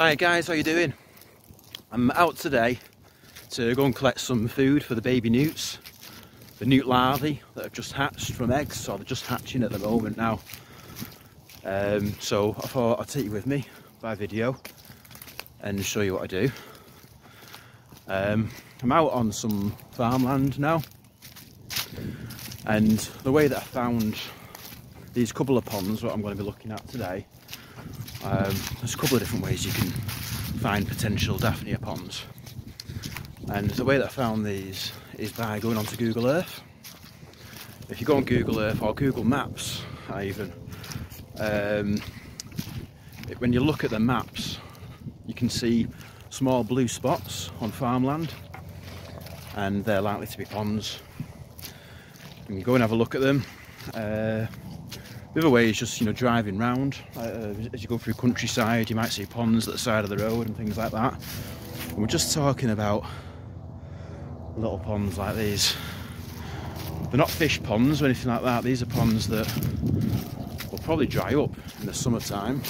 Hi guys, how you doing? I'm out today to go and collect some food for the baby newts. The newt larvae that have just hatched from eggs, or they're just hatching at the moment now. Um, so I thought I'd take you with me by video and show you what I do. Um, I'm out on some farmland now and the way that I found these couple of ponds, what I'm going to be looking at today, um, there's a couple of different ways you can find potential Daphnia ponds. And the way that I found these is by going onto Google Earth. If you go on Google Earth or Google Maps, I even, um, it, when you look at the maps, you can see small blue spots on farmland and they're likely to be ponds. And you go and have a look at them. Uh, the other way is just you know driving round. Uh, as you go through countryside, you might see ponds at the side of the road and things like that. And we're just talking about little ponds like these. They're not fish ponds or anything like that. These are ponds that will probably dry up in the summertime.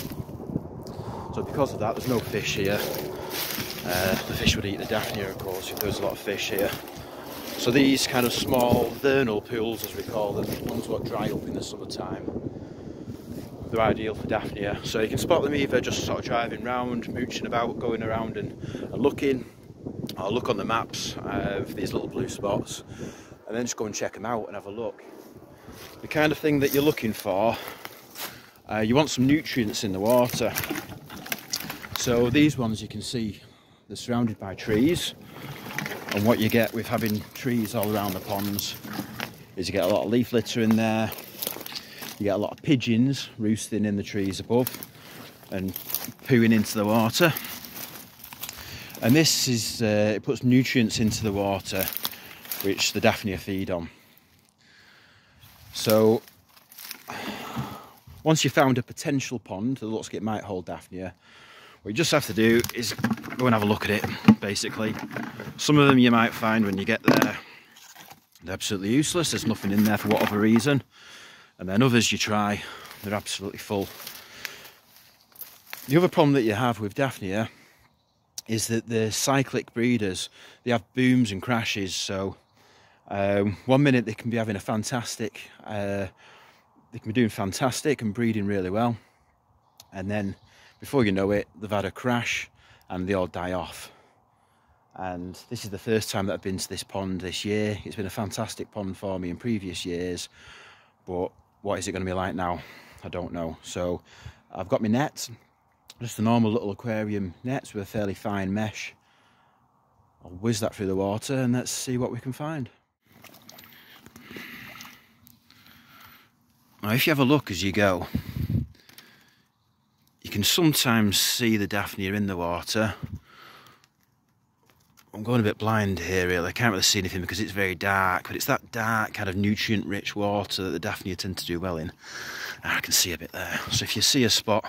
So because of that, there's no fish here. Uh, the fish would eat the Daphnia, of course, if there's a lot of fish here. So these kind of small vernal pools, as we call them, ones that dry up in the summertime, they're ideal for Daphnia. So you can spot them either just sort of driving around, mooching about, going around and, and looking, or look on the maps of these little blue spots, and then just go and check them out and have a look. The kind of thing that you're looking for, uh, you want some nutrients in the water. So these ones you can see, they're surrounded by trees and what you get with having trees all around the ponds is you get a lot of leaf litter in there you get a lot of pigeons roosting in the trees above and pooing into the water. And this is uh, it puts nutrients into the water which the daphnia feed on. So once you've found a potential pond that looks like it might hold daphnia. What you just have to do is go and have a look at it basically. Some of them you might find when you get there they're absolutely useless. There's nothing in there for whatever reason and then others you try they're absolutely full the other problem that you have with daphnia is that the cyclic breeders they have booms and crashes so um, one minute they can be having a fantastic uh, they can be doing fantastic and breeding really well and then before you know it, they've had a crash and they all die off. And this is the first time that I've been to this pond this year. It's been a fantastic pond for me in previous years, but what is it going to be like now? I don't know. So I've got my nets, just a normal little aquarium nets with a fairly fine mesh. I'll whiz that through the water and let's see what we can find. Now if you have a look as you go, you can sometimes see the Daphnia in the water. I'm going a bit blind here really, I can't really see anything because it's very dark, but it's that dark kind of nutrient rich water that the Daphnia tend to do well in. And I can see a bit there. So if you see a spot,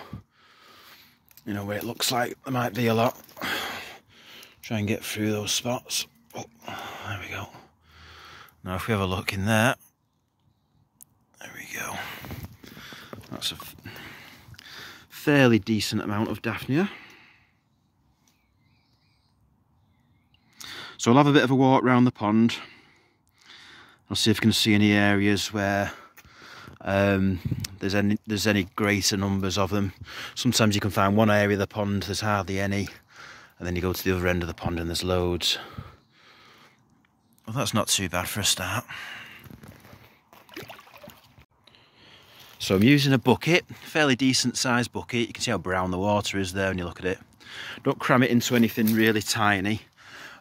you know, where it looks like there might be a lot, try and get through those spots. Oh, there we go. Now if we have a look in there, there we go. That's a fairly decent amount of Daphnia. So I'll have a bit of a walk around the pond. I'll see if I can see any areas where um, there's any there's any greater numbers of them. Sometimes you can find one area of the pond there's hardly any, and then you go to the other end of the pond and there's loads. Well, that's not too bad for a start. So I'm using a bucket, fairly decent sized bucket. You can see how brown the water is there when you look at it. Don't cram it into anything really tiny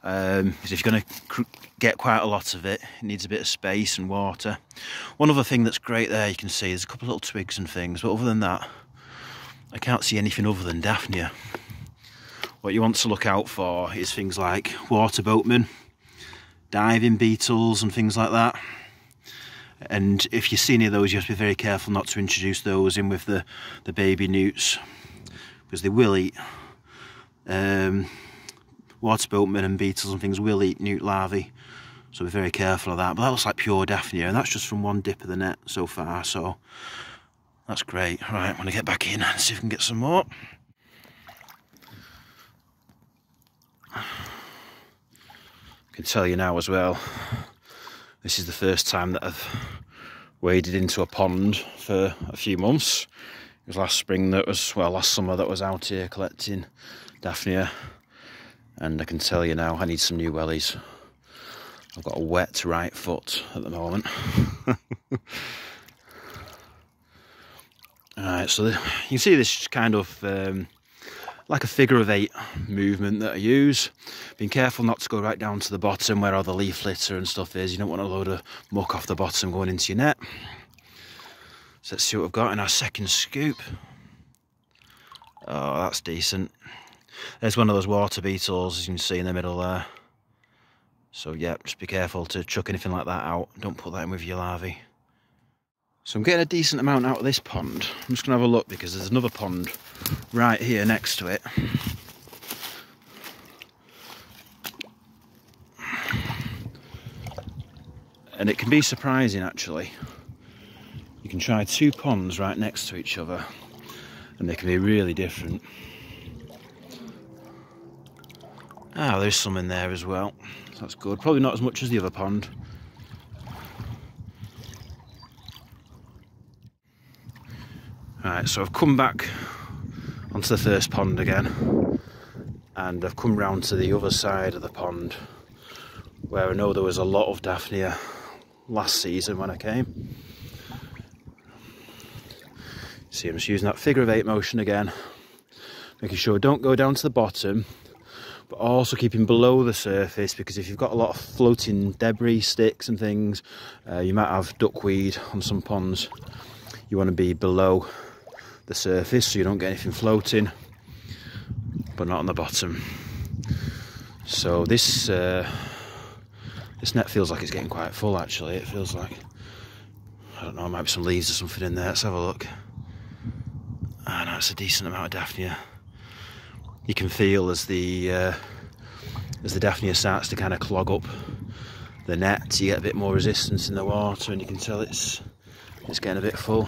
um, because if you're going to get quite a lot of it, it needs a bit of space and water. One other thing that's great there, you can see there's a couple of little twigs and things, but other than that, I can't see anything other than Daphnia. What you want to look out for is things like water boatmen, diving beetles and things like that and if you see any of those you have to be very careful not to introduce those in with the the baby newts because they will eat um, Water boatmen and beetles and things will eat newt larvae. So be very careful of that. But that looks like pure Daphnia, and that's just from one dip of the net so far, so that's great. Right, I'm gonna get back in and see if we can get some more. I can tell you now as well, this is the first time that I've waded into a pond for a few months. It was last spring that was, well, last summer that was out here collecting Daphnia and I can tell you now, I need some new wellies. I've got a wet right foot at the moment. Alright, so the, you can see this kind of um, like a figure of eight movement that I use. Being careful not to go right down to the bottom where all the leaf litter and stuff is. You don't want a load of muck off the bottom going into your net. So let's see what we've got in our second scoop. Oh, that's decent. There's one of those water beetles, as you can see in the middle there. So yeah, just be careful to chuck anything like that out. Don't put that in with your larvae. So I'm getting a decent amount out of this pond. I'm just going to have a look because there's another pond right here next to it. And it can be surprising actually. You can try two ponds right next to each other and they can be really different. Ah, there's some in there as well. That's good. Probably not as much as the other pond. Right, so I've come back onto the first pond again and I've come round to the other side of the pond where I know there was a lot of Daphnia last season when I came. See, I'm just using that figure of eight motion again, making sure I don't go down to the bottom, but also keeping below the surface because if you've got a lot of floating debris, sticks and things, uh, you might have duckweed on some ponds. You want to be below the surface so you don't get anything floating but not on the bottom. So this uh, this net feels like it's getting quite full actually. It feels like I don't know might be some leaves or something in there. Let's have a look. And ah, that's a decent amount of Daphnia you can feel as the uh, as the Daphnia starts to kind of clog up the net you get a bit more resistance in the water and you can tell it's it's getting a bit full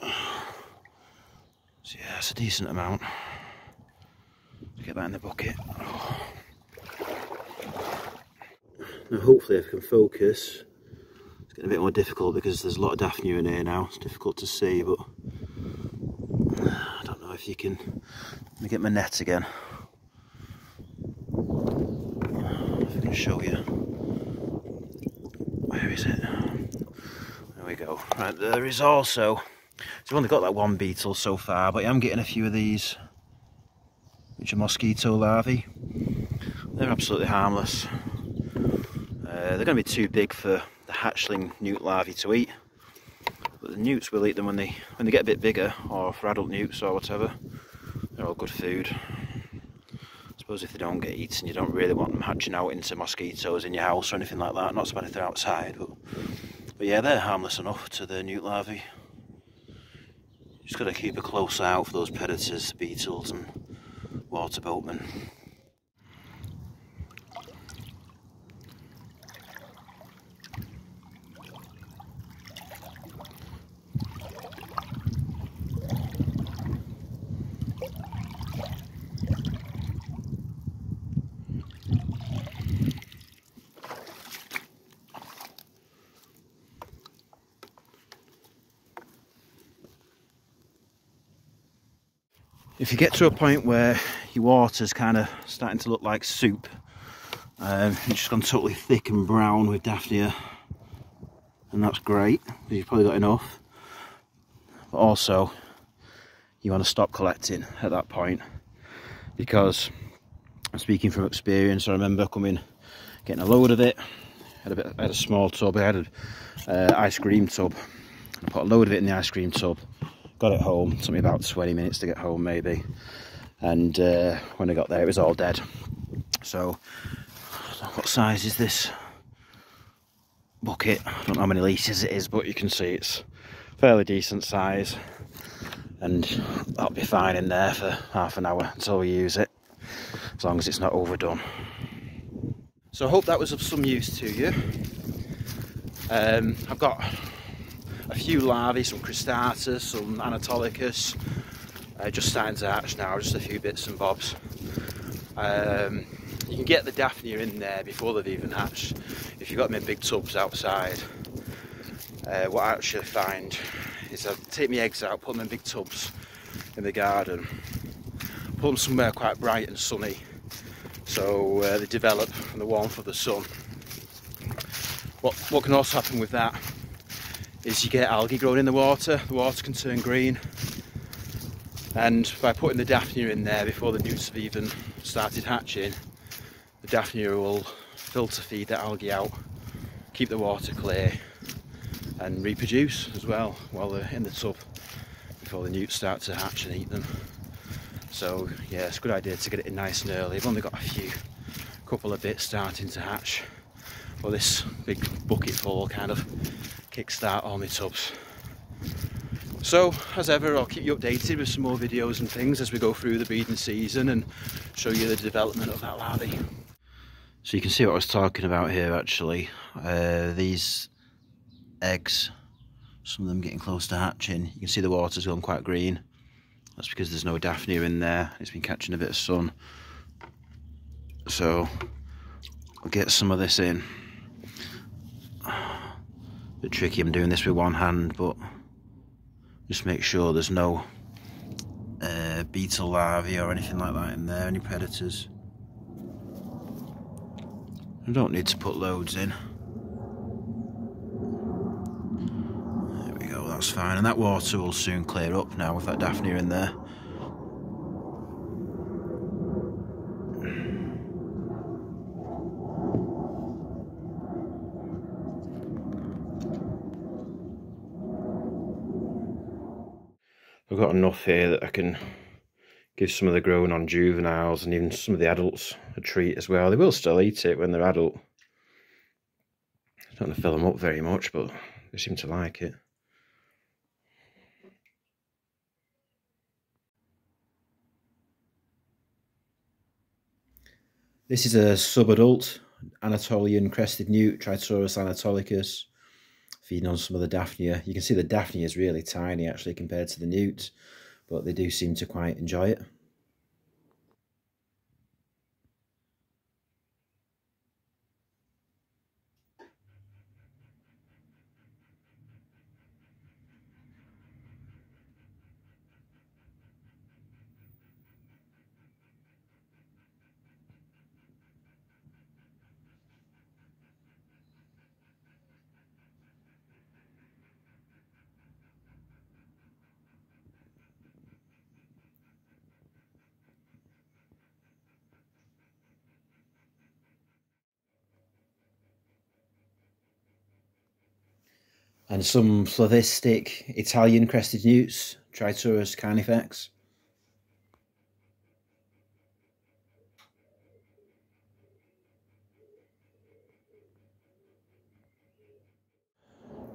So, yeah, it's a decent amount. Get that in the bucket. Now hopefully I can focus. It's getting a bit more difficult because there's a lot of Daphnia in here now. It's difficult to see, but if you can. Let me get my net again. If I can show you. Where is it? There we go. Right, there is also so I've only got that one beetle so far, but I am getting a few of these, which are mosquito larvae. They're absolutely harmless. Uh, they're going to be too big for the hatchling newt larvae to eat, but the newts will eat them when they when they get a bit bigger, or for adult newts or whatever. They're all good food. I suppose if they don't get eaten, you don't really want them hatching out into mosquitoes in your house or anything like that. Not so bad if they're outside, but but yeah, they're harmless enough to the newt larvae. Just got to keep a close eye out for those predators, beetles and water boatmen. If you get to a point where your water's kind of starting to look like soup, um, it's just gone totally thick and brown with Daphnia, and that's great, because you've probably got enough. But also, you want to stop collecting at that point, because speaking from experience, I remember coming, getting a load of it, had a, bit, had a small tub, I had an uh, ice cream tub, I put a load of it in the ice cream tub, got it home. Took me about 20 minutes to get home maybe. And uh, when I got there it was all dead. So what size is this bucket? I don't know how many litres it is but you can see it's fairly decent size. And that'll be fine in there for half an hour until we use it as long as it's not overdone. So I hope that was of some use to you. Um, I've got a few larvae, some cristatus, some anatolicus, uh, just starting to hatch now, just a few bits and bobs. Um, you can get the Daphnia in there before they've even hatched. If you've got them in big tubs outside, uh, what I actually find is I take my eggs out, put them in big tubs in the garden, put them somewhere quite bright and sunny so uh, they develop from the warmth of the sun. What, what can also happen with that is you get algae growing in the water, the water can turn green and by putting the Daphnia in there before the newts have even started hatching, the Daphnia will filter feed the algae out, keep the water clear and reproduce as well while they're in the tub before the newts start to hatch and eat them. So yeah, it's a good idea to get it in nice and early. I've only got a few, couple of bits starting to hatch. Well, this big bucket full kind of kickstart all my tubs. So, as ever, I'll keep you updated with some more videos and things as we go through the breeding season and show you the development of that larvae. So you can see what I was talking about here actually. Uh, these eggs, some of them getting close to hatching. You can see the water's gone quite green. That's because there's no Daphnia in there. It's been catching a bit of sun. So, I'll get some of this in. A bit tricky, I'm doing this with one hand, but just make sure there's no uh, beetle larvae or anything like that in there, any predators. I don't need to put loads in. There we go, that's fine. And that water will soon clear up now with that Daphnia in there. I've got enough here that I can give some of the growing on juveniles and even some of the adults a treat as well. They will still eat it when they're adult. I don't to fill them up very much, but they seem to like it. This is a subadult Anatolian crested newt, Triturus anatolicus feeding on some of the Daphnia. You can see the Daphnia is really tiny actually compared to the newt, but they do seem to quite enjoy it. And some Flavistic Italian crested newts, Triturus carnifex.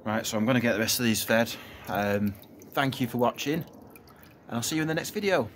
Right, so I'm going to get the rest of these fed. Um, thank you for watching, and I'll see you in the next video.